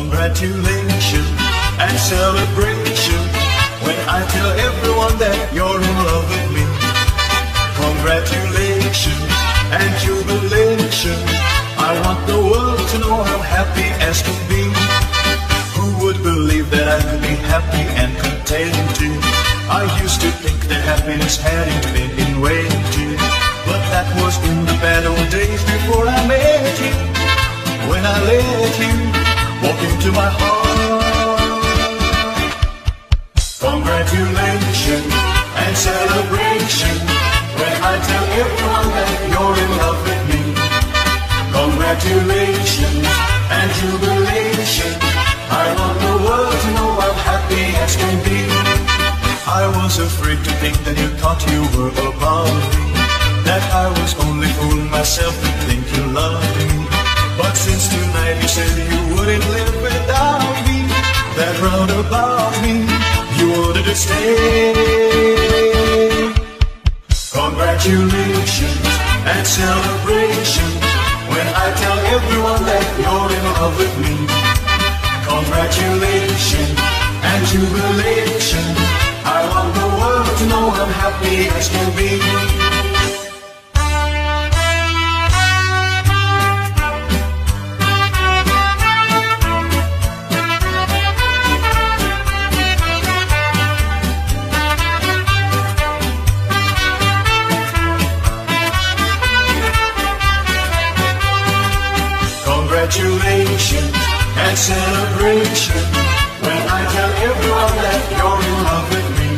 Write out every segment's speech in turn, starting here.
Congratulations and celebration when I tell everyone that you're in love with me. Congratulations and jubilation. I want the world to know how happy as can be. Who would believe that I could be happy and contented? I used to think that happiness had been in waiting, but that was in the bad old days before I met you. When I let you walk into my heart. Congratulations and celebration when I tell everyone that you're in love with me. Congratulations and jubilation. I want the world to know I'm happy as can be. I was afraid to think that you thought you were above me. That I was only fooling myself to think that round about me, you wanted to stay. Congratulations and celebration when I tell everyone that you're in love with me. Congratulations and jubilation. I want the world to know I'm happy as can be. Congratulations and celebration when I tell everyone that you're in love with me.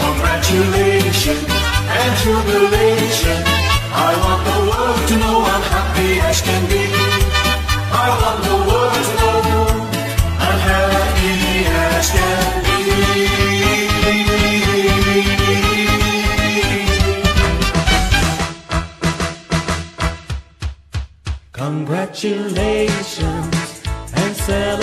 Congratulations and jubilation. I want the world to know I'm happy as can be. Congratulations and celebrations